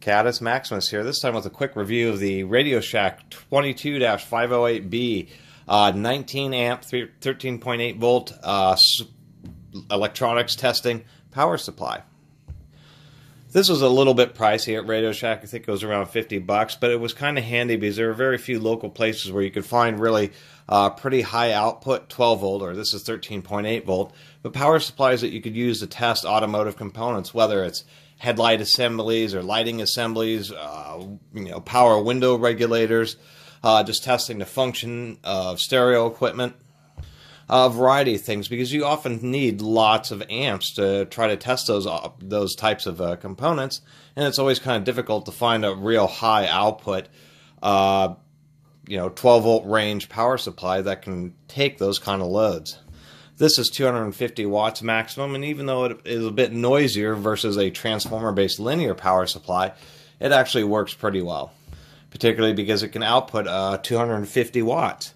Catus Maximus here, this time with a quick review of the Radio Shack 22-508B, uh, 19 amp, 13.8 volt uh, electronics testing power supply. This was a little bit pricey at Radio Shack. I think it was around 50 bucks, but it was kind of handy because there are very few local places where you could find really uh, pretty high output 12 volt, or this is 13.8 volt, but power supplies that you could use to test automotive components, whether it's headlight assemblies or lighting assemblies, uh, you know, power window regulators, uh, just testing the function of stereo equipment, a variety of things because you often need lots of amps to try to test those uh, those types of uh, components, and it's always kind of difficult to find a real high output. Uh, you know, 12 volt range power supply that can take those kind of loads. This is 250 watts maximum, and even though it is a bit noisier versus a transformer based linear power supply, it actually works pretty well, particularly because it can output uh, 250 watts.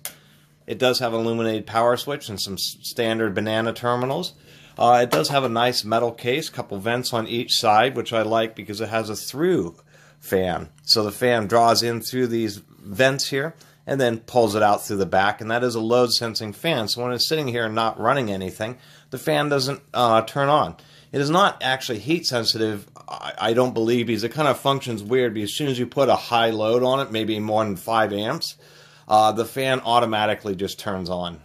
It does have an illuminated power switch and some standard banana terminals. Uh, it does have a nice metal case, couple vents on each side, which I like because it has a through fan. So the fan draws in through these vents here and then pulls it out through the back. And that is a load sensing fan. So when it's sitting here and not running anything, the fan doesn't uh, turn on. It is not actually heat sensitive, I, I don't believe, because it kind of functions weird. Because as soon as you put a high load on it, maybe more than 5 amps, uh, the fan automatically just turns on.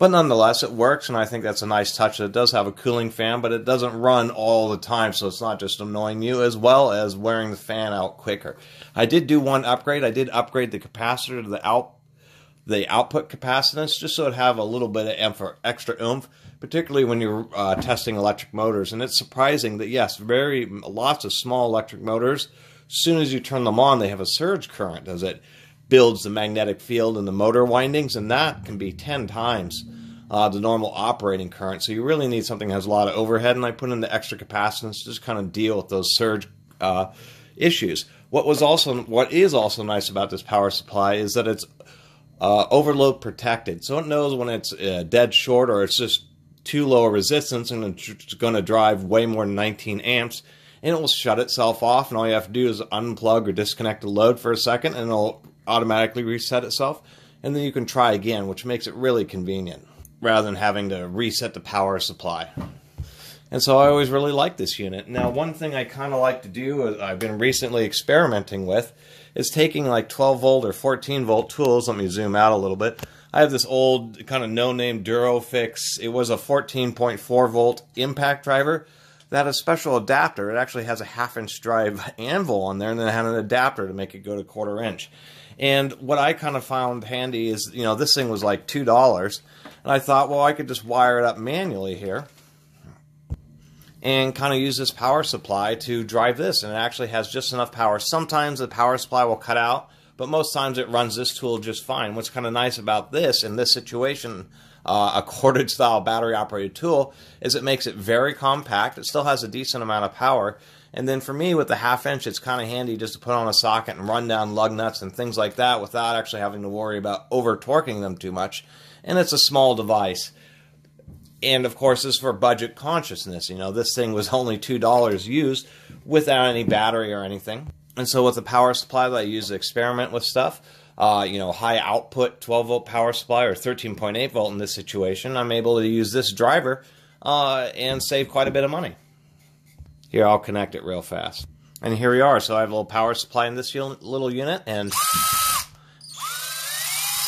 But nonetheless, it works, and I think that's a nice touch. That It does have a cooling fan, but it doesn't run all the time, so it's not just annoying you, as well as wearing the fan out quicker. I did do one upgrade. I did upgrade the capacitor to the out the output capacitance just so it have a little bit of extra oomph, particularly when you're uh, testing electric motors. And it's surprising that yes, very lots of small electric motors. As soon as you turn them on, they have a surge current as it builds the magnetic field in the motor windings, and that can be 10 times uh, the normal operating current. So you really need something that has a lot of overhead, and I put in the extra capacitance to just kind of deal with those surge uh, issues. What was also what is also nice about this power supply is that it's uh, overload protected, so it knows when it's uh, dead short or it's just too low a resistance and it's going to drive way more than 19 amps and it will shut itself off and all you have to do is unplug or disconnect the load for a second and it'll automatically reset itself, and then you can try again, which makes it really convenient rather than having to reset the power supply. And so I always really like this unit. Now, one thing I kind of like to do, uh, I've been recently experimenting with, is taking like 12 volt or 14 volt tools. Let me zoom out a little bit. I have this old kind of no name Durofix. It was a 14.4 volt impact driver that a special adapter. It actually has a half inch drive anvil on there, and then it had an adapter to make it go to quarter inch. And what I kind of found handy is, you know, this thing was like two dollars, and I thought, well, I could just wire it up manually here and kind of use this power supply to drive this, and it actually has just enough power. Sometimes the power supply will cut out, but most times it runs this tool just fine. What's kind of nice about this in this situation uh, a corded style battery operated tool is it makes it very compact. It still has a decent amount of power. And then for me, with the half inch, it's kind of handy just to put on a socket and run down lug nuts and things like that without actually having to worry about over torquing them too much. And it's a small device. And of course, this is for budget consciousness. You know, this thing was only $2 used without any battery or anything. And so with the power supply that I use to experiment with stuff, uh, you know, high output 12 volt power supply or 13.8 volt in this situation, I'm able to use this driver uh, and save quite a bit of money. Here, I'll connect it real fast. And here we are. So I have a little power supply in this little unit, and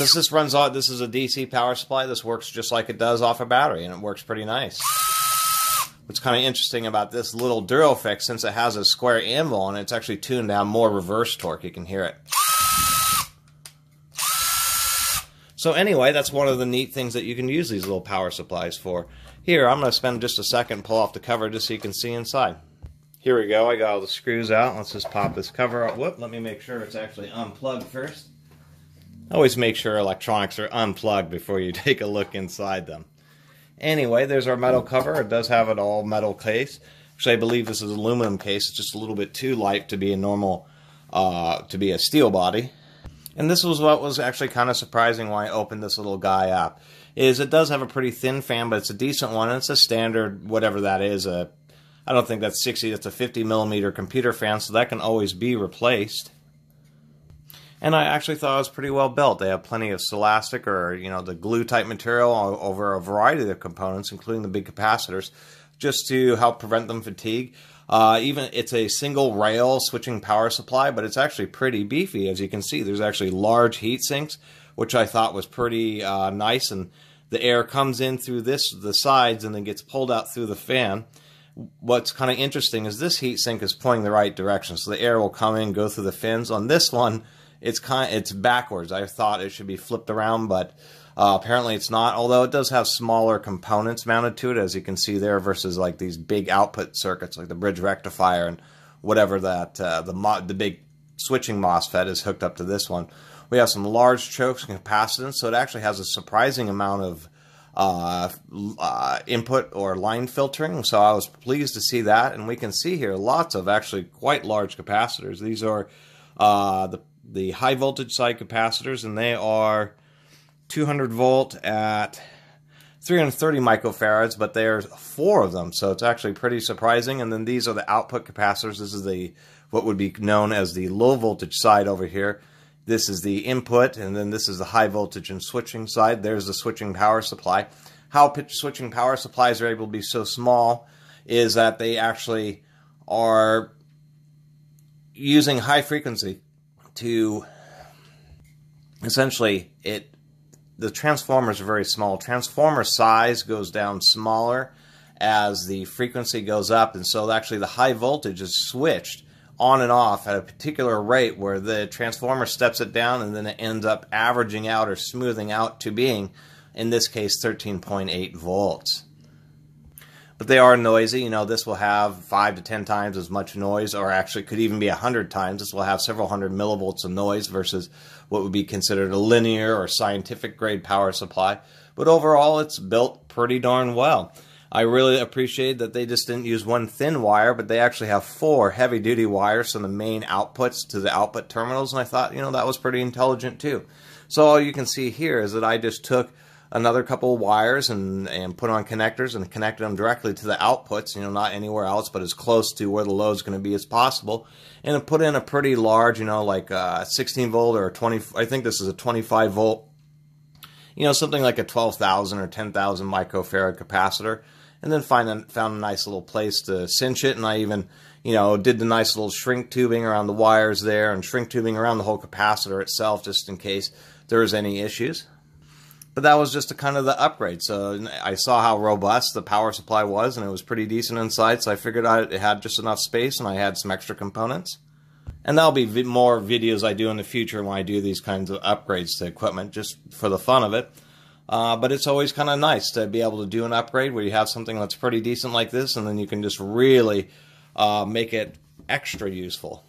since this runs on, this is a DC power supply. This works just like it does off a battery, and it works pretty nice. What's kind of interesting about this little Durofix, since it has a square anvil it, it's actually tuned down more reverse torque. You can hear it. So anyway, that's one of the neat things that you can use these little power supplies for. Here, I'm going to spend just a second pull off the cover just so you can see inside. Here we go. I got all the screws out. Let's just pop this cover up. Whoop, let me make sure it's actually unplugged first. Always make sure electronics are unplugged before you take a look inside them. Anyway, there's our metal cover. It does have an all metal case. Actually, I believe this is an aluminum case. It's just a little bit too light to be a normal, uh, to be a steel body. And this was what was actually kind of surprising when I opened this little guy up. Is it does have a pretty thin fan, but it's a decent one. It's a standard, whatever that is, a I don't think that's 60, that's a 50 millimeter computer fan, so that can always be replaced. And I actually thought it was pretty well built. They have plenty of Silastic or, you know, the glue type material over a variety of the components, including the big capacitors, just to help prevent them fatigue. Uh, even it's a single rail switching power supply, but it's actually pretty beefy. As you can see, there's actually large heat sinks, which I thought was pretty uh, nice. And the air comes in through this the sides and then gets pulled out through the fan what's kind of interesting is this heat sink is pointing the right direction, so the air will come in, go through the fins. On this one, it's kind, it's backwards. I thought it should be flipped around, but uh, apparently it's not. Although it does have smaller components mounted to it, as you can see there, versus like these big output circuits, like the bridge rectifier and whatever that uh, the mo- the big switching MOSFET is hooked up to this one. We have some large chokes and capacitance, so it actually has a surprising amount of uh, uh, input or line filtering. So I was pleased to see that. And we can see here lots of actually quite large capacitors. These are uh, the, the high voltage side capacitors, and they are 200 volt at 330 microfarads, but there's four of them, so it's actually pretty surprising. And then these are the output capacitors. This is the what would be known as the low voltage side over here. This is the input, and then this is the high voltage and switching side. There's the switching power supply. How switching power supplies are able to be so small is that they actually are using high frequency to essentially it the transformers are very small. Transformer size goes down smaller as the frequency goes up, and so actually the high voltage is switched on and off at a particular rate where the transformer steps it down and then it ends up averaging out or smoothing out to being, in this case, 13.8 volts. But they are noisy. You know, this will have 5 to 10 times as much noise, or actually could even be a 100 times. This will have several hundred millivolts of noise versus what would be considered a linear or scientific grade power supply. But overall, it's built pretty darn well. I really appreciate that they just didn't use one thin wire, but they actually have four heavy duty wires from the main outputs to the output terminals. And I thought, you know, that was pretty intelligent too. So all you can see here is that I just took another couple of wires and, and put on connectors and connected them directly to the outputs, you know, not anywhere else, but as close to where the load is going to be as possible. And put in a pretty large, you know, like a 16 volt or a 20, I think this is a 25 volt, you know, something like a 12,000 or 10,000 microfarad capacitor and then find a, found a nice little place to cinch it. And I even, you know, did the nice little shrink tubing around the wires there and shrink tubing around the whole capacitor itself just in case there was any issues. But that was just a kind of the upgrade. So I saw how robust the power supply was, and it was pretty decent inside. So I figured out it had just enough space, and I had some extra components. And that'll be more videos I do in the future when I do these kinds of upgrades to equipment, just for the fun of it. Uh, but it's always kind of nice to be able to do an upgrade where you have something that's pretty decent like this, and then you can just really uh, make it extra useful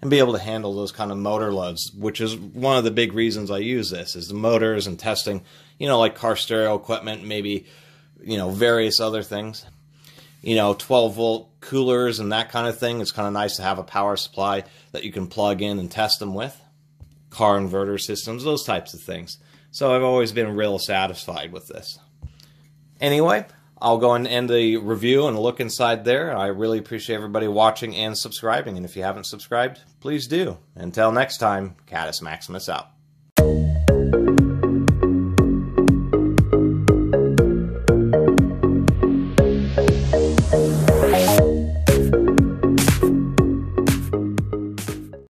and be able to handle those kind of motor loads, which is one of the big reasons I use this is the motors and testing, you know, like car stereo equipment, maybe, you know, various other things. You know, 12 volt coolers and that kind of thing. It's kind of nice to have a power supply that you can plug in and test them with. Car inverter systems, those types of things. So I've always been real satisfied with this. Anyway, I'll go and end the review and look inside there. I really appreciate everybody watching and subscribing. And if you haven't subscribed, please do. Until next time, Catus Maximus out.